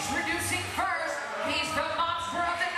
Introducing first, he's the monster of the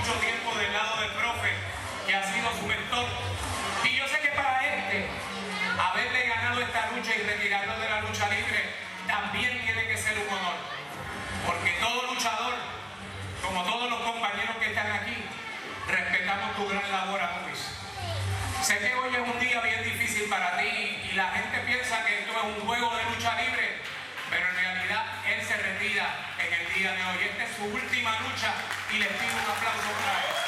mucho tiempo del lado del profe, que ha sido su mentor. Y yo sé que para este, haberle ganado esta lucha y retirarlo de la lucha libre, también tiene que ser un honor. Porque todo luchador, como todos los compañeros que están aquí, respetamos tu gran labor, Luis. Sé que hoy es un día bien difícil para ti y la gente piensa que esto es un juego de lucha libre, pero en realidad él se retira día de hoy. Esta es su última lucha y les pido un aplauso para él.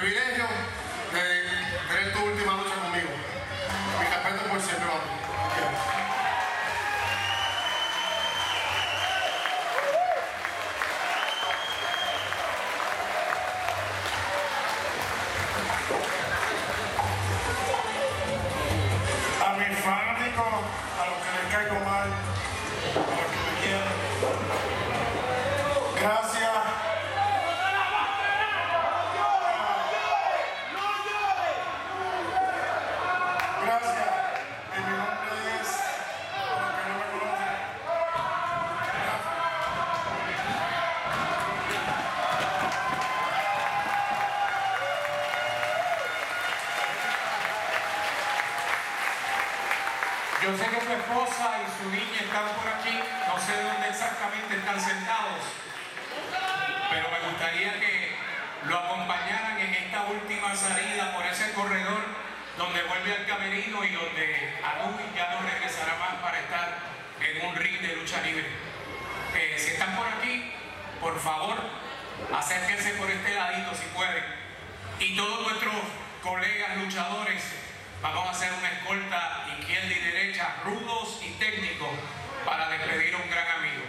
privilegios Yo sé que su esposa y su niña están por aquí, no sé dónde exactamente están sentados, pero me gustaría que lo acompañaran en esta última salida por ese corredor donde vuelve al camerino y donde Anubi ya no regresará más para estar en un ring de lucha libre. Eh, si están por aquí, por favor, acérquense por este ladito si pueden. Y todos nuestros colegas luchadores, vamos a hacer una escolta izquierda y derecha, rudos y técnicos, para despedir a un gran amigo.